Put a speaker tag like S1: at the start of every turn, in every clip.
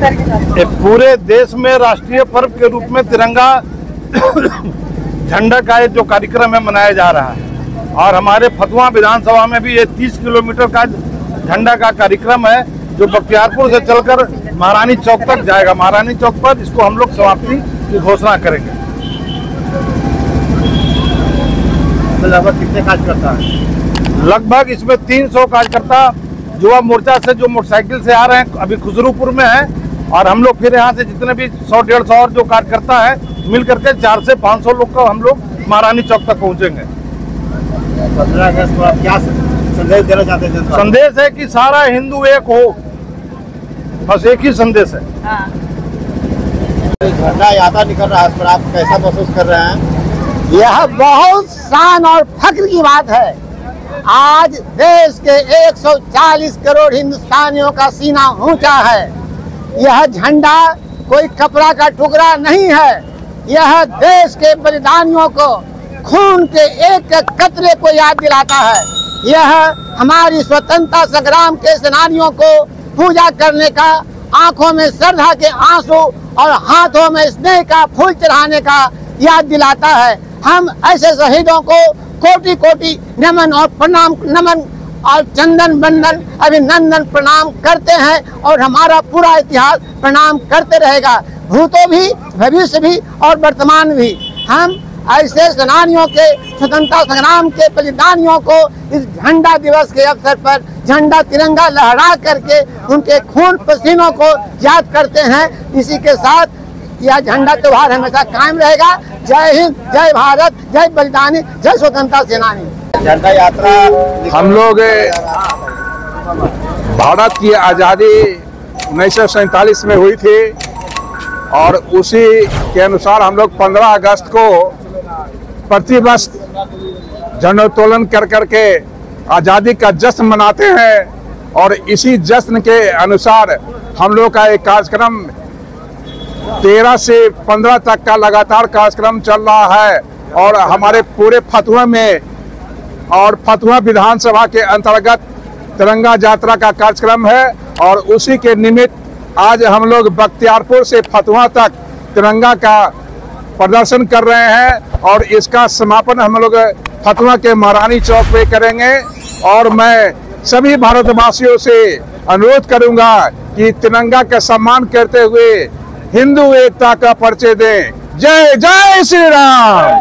S1: ये पूरे देश में राष्ट्रीय पर्व के रूप में तिरंगा झंडा का ये जो कार्यक्रम है मनाया जा रहा है। और हमारे फतुआ विधानसभा में भी ये 30 किलोमीटर का झंडा का कार्यक्रम है जो बख्तियारपुर से चलकर महारानी चौक तक जाएगा। महारानी चौक पर इसको हम लोग समाप्ति की घोषणा करेंगे।
S2: तो लगभग कितने काज करता है?
S1: लगभग इसमें 300 कार्यकर्ता युवा मोर्चा से जो मोटरसाइकिल से आ रहे हैं अभी खुजरूपुर में है। और हम लोग फिर यहाँ से जितने भी सौ डेढ़ सौ और जो कार्यकर्ता है मिल करके चार से 500 लोग का हम लोग महारानी चौक तक पहुँचेंगे।
S2: पंद्रह अगस्त को आप क्या संदेश देना चाहते हैं
S1: संदेश है कि सारा हिंदू एक हो। बस एक ही संदेश है।
S2: झंडा यात्रा निकल रहा है इस पर आप कैसा महसूस कर रहे हैं?
S3: यह बहुत शान और फख्र की बात है। आज देश के 140 करोड़ हिंदुस्तानियों का सीना ऊँचा है। यह झंडा कोई कपड़ा का टुकड़ा नहीं है। यह देश के बलिदानियों को खून के एक कतरे को याद दिलाता है। यह हमारी स्वतंत्रता संग्राम के सेनानियों को पूजा करने का, आँखों में श्रद्धा के आँसू और हाथों में स्नेह का फूल चढ़ाने का याद दिलाता है। हम ऐसे शहीदों को कोटि कोटि नमन और प्रणाम, नमन और चंदन बंदन अभिनंदन प्रणाम करते हैं और हमारा पूरा इतिहास प्रणाम करते रहेगा। भूतों भी, भविष्य भी और वर्तमान भी। हम ऐसे सेनानियों के, स्वतंत्रता संग्राम के बलिदानियों को इस झंडा दिवस के अवसर पर झंडा तिरंगा लहरा करके उनके खून पसीनों को याद करते हैं। इसी के साथ यह झंडा त्योहार हमेशा कायम रहेगा। जय हिंद, जय भारत, जय बलिदानी, जय स्वतंत्रता सेनानी।
S2: झंडा यात्रा
S4: हम लोग भारत की आज़ादी उन्नीस में हुई थी और उसी के अनुसार हम लोग 15 अगस्त को प्रतिवर्ष झंडोत्तोलन कर करके आज़ादी का जश्न मनाते हैं और इसी जश्न के अनुसार हम लोग का एक कार्यक्रम तेरह से पंद्रह तक का लगातार कार्यक्रम चल रहा है और हमारे पूरे फतुआ में और फतुआ विधानसभा के अंतर्गत तिरंगा यात्रा का कार्यक्रम है और उसी के निमित्त आज हम लोग बख्तियारपुर से फतुआ तक तिरंगा का प्रदर्शन कर रहे हैं और इसका समापन हम लोग फतुआ के महारानी चौक पे करेंगे और मैं सभी भारतवासियों से अनुरोध करूँगा कि तिरंगा का सम्मान करते हुए हिंदू एकता का परिचय दें। जय जय श्री राम।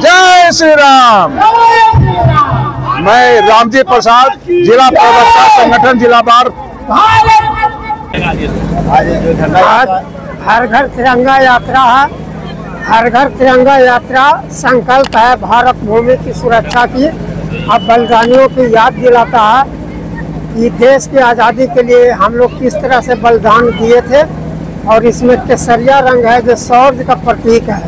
S4: जय श्री राम। मैं रामजी प्रसाद, जिला प्रवक्ता संगठन, जिला बार।
S2: आज
S3: हर घर तिरंगा यात्रा है। हर घर तिरंगा यात्रा संकल्प है भारत भूमि की सुरक्षा की। अब बलिदानियों की याद दिलाता है कि देश की आज़ादी के लिए हम लोग किस तरह से बलिदान दिए थे और इसमें केसरिया रंग है जो शौर्य का प्रतीक है।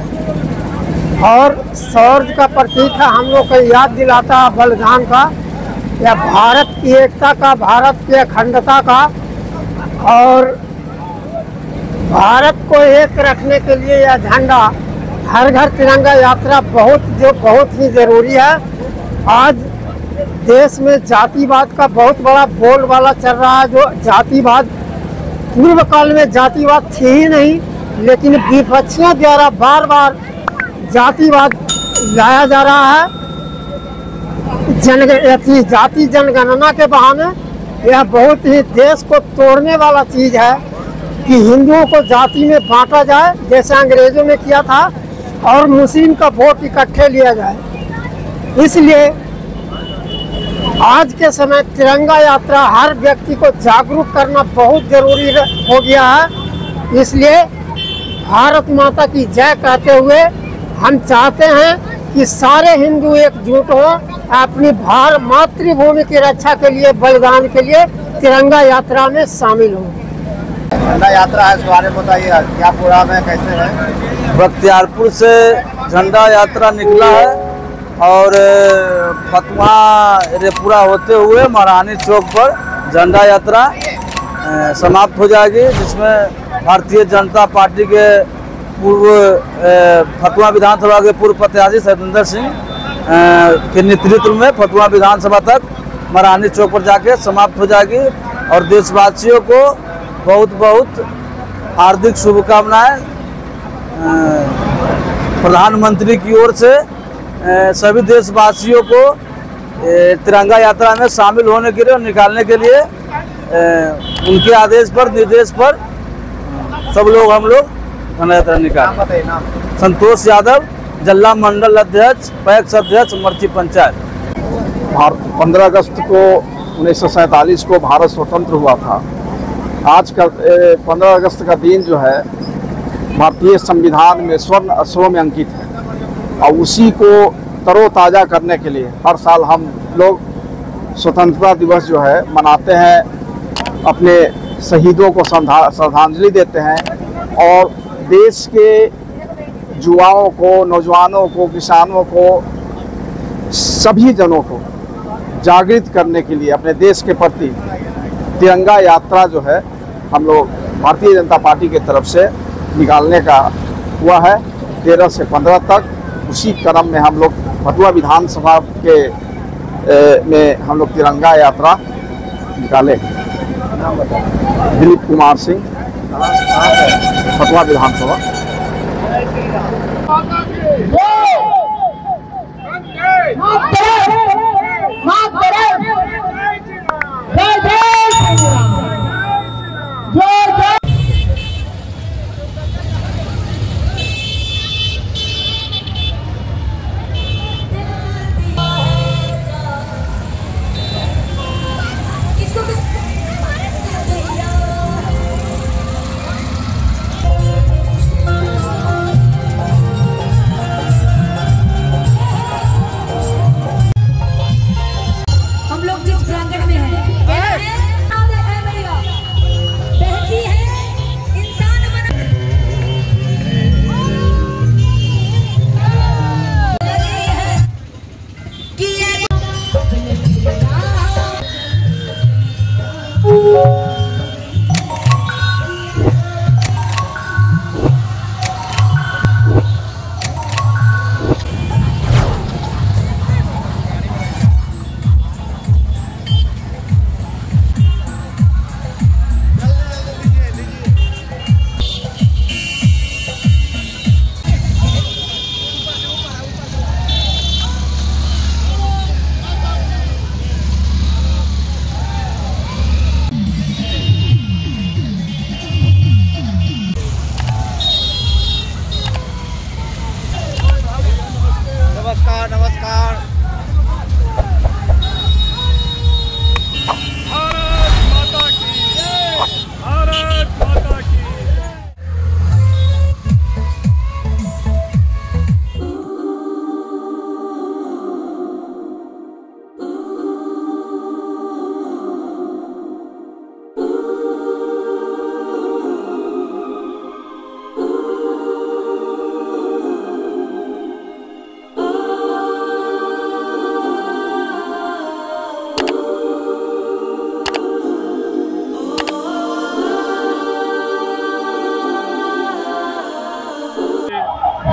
S3: और शौर्य का प्रतीक है, हम लोग को याद दिलाता है बलिदान का या भारत की एकता का, भारत की अखंडता का, और भारत को एक रखने के लिए यह झंडा, हर घर तिरंगा यात्रा बहुत, जो बहुत ही ज़रूरी है। आज देश में जातिवाद का बहुत बड़ा बोलबाला चल रहा है, जो जातिवाद, पूर्व काल में जातिवाद थी ही नहीं, लेकिन विपक्षियों द्वारा बार बार जातिवाद लाया जा रहा है। जन जाति जनगणना के बहाने यह बहुत ही देश को तोड़ने वाला चीज़ है कि हिंदुओं को जाति में बांटा जाए, जैसे अंग्रेज़ों ने किया था, और मुस्लिम का वोट इकट्ठे लिया जाए। इसलिए आज के समय तिरंगा यात्रा हर व्यक्ति को जागरूक करना बहुत ज़रूरी हो गया है। इसलिए भारत माता की जय कहते हुए हम चाहते हैं कि सारे हिंदू एकजुट हो अपनी भार मातृभूमि की रक्षा के लिए बलिदान के लिए तिरंगा यात्रा में शामिल हों।
S2: झंडा यात्रा है इसके बारे में बताइए क्या प्रोग्राम है कैसे है?
S5: बख्तियारपुर से झंडा यात्रा निकला है और फतवा रेपुरा होते हुए महारानी चौक पर झंडा यात्रा समाप्त हो जाएगी जिसमें भारतीय जनता पार्टी के पूर्व फतवा विधानसभा के पूर्व प्रत्याशी सतेंद्र सिंह के नेतृत्व में फतवा विधानसभा तक महारानी चौक पर जाके समाप्त हो जाएगी और देशवासियों को बहुत बहुत हार्दिक शुभकामनाएँ प्रधानमंत्री की ओर से सभी देशवासियों को तिरंगा यात्रा में शामिल होने के लिए और निकालने के लिए उनके आदेश पर, निर्देश पर सब लोग हम लोग धन यात्रा निकाल संतोष यादव जल्ला मंडल अध्यक्ष पैक्स अध्यक्ष मर्ची पंचायत।
S6: भारत पंद्रह अगस्त को उन्नीस को भारत स्वतंत्र हुआ था। आज का पंद्रह अगस्त का दिन जो है भारतीय संविधान में स्वर्ण अक्षरों में अंकित है। और उसी को तरोताज़ा करने के लिए हर साल हम लोग स्वतंत्रता दिवस जो है मनाते हैं अपने शहीदों को श्रद्धांजलि देते हैं और देश के युवाओं को नौजवानों को किसानों को सभी जनों को जागृत करने के लिए अपने देश के प्रति तिरंगा यात्रा जो है हम लोग भारतीय जनता पार्टी की तरफ़ से निकालने का हुआ है तेरह से पंद्रह तक। उसी क्रम में हम लोग भटुआ विधानसभा के ए, में हम लोग तिरंगा यात्रा निकाले दिलीप कुमार सिंह। भटुआ विधानसभा
S7: किसको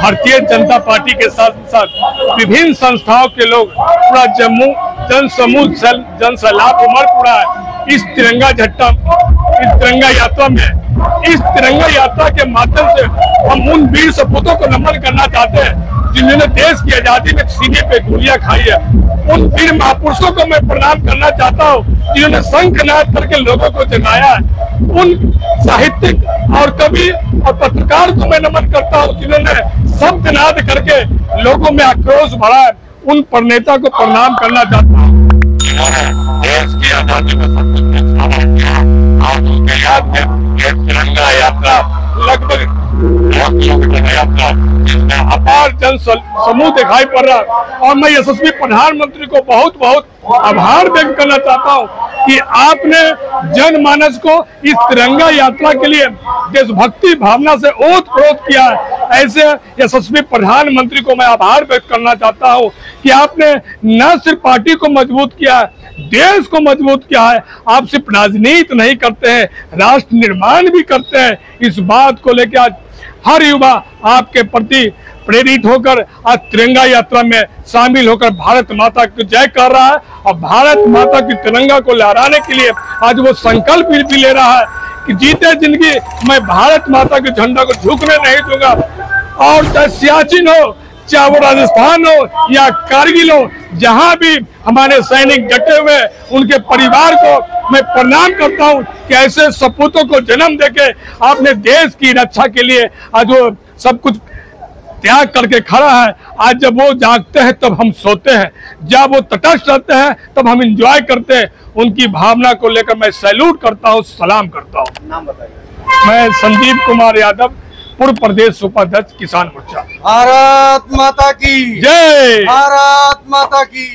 S8: भारतीय जनता पार्टी के साथ साथ विभिन्न संस्थाओं के लोग, पूरा जम्मू जन समूह जन सैलाब है। इस तिरंगा झट्टा, इस तिरंगा यात्रा में, इस तिरंगा यात्रा के माध्यम से हम उन वीर सपूतों को नमन करना चाहते हैं, जिन्होंने देश की आज़ादी में सीने पे गोलियाँ खाई है। उन वीर महापुरुषों को मैं प्रणाम करना चाहता हूँ, जिन्होंने शंखनाद करके लोगों को जगाया है। उन साहित्यिक और कवि और पत्रकार को मैं नमन करता हूँ, जिन्होंने शब्दनाद करके लोगों में आक्रोश भरा है उन प्रणेता को प्रणाम करना चाहता हूँ।
S9: तिरंगा यात्रा,
S8: लगभग
S9: यात्रा
S8: अपार जन समूह दिखाई पड़ रहा और मैं यशस्वी प्रधानमंत्री को बहुत बहुत आभार व्यक्त करना चाहता हूँ। कि आपने जनमानस को इस तिरंगा यात्रा के लिए देशभक्ति भावना से ओत प्रोत किया है। ऐसे यशस्वी प्रधानमंत्री को मैं आभार व्यक्त करना चाहता हूँ कि आपने न सिर्फ़ पार्टी को मज़बूत किया है, देश को मज़बूत किया है, आप सिर्फ़ राजनीति नहीं करते हैं, राष्ट्र निर्माण भी करते हैं। इस बात को लेकर आज हर युवा आपके प्रति प्रेरित होकर आज तिरंगा यात्रा में शामिल होकर भारत माता की जय कर रहा है और भारत माता की तिरंगा को लहराने के लिए आज वो संकल्प भी, ले रहा है कि जीते ज़िंदगी मैं भारत माता के झंडा को झुकने नहीं दूँगा। और चाहे सियाचिन हो चाहे वो राजस्थान हो या कारगिल हो जहाँ भी हमारे सैनिक डटे हुए उनके परिवार को मैं प्रणाम करता हूँ कि ऐसे सपूतों को जन्म देके आपने देश की रक्षा के लिए आज वो सब कुछ त्याग करके खड़ा है। आज जब वो जागते हैं तब हम सोते हैं। जब वो तटस्थ रहते हैं तब हम इंजॉय करते हैं। उनकी भावना को लेकर मैं सैल्यूट करता हूँ सलाम करता हूँ।
S2: नाम बताइए।
S8: मैं संदीप कुमार यादव पूर्व प्रदेश उपाध्यक्ष किसान मोर्चा।
S5: भारत माता की।
S8: जय।
S5: भारत माता की।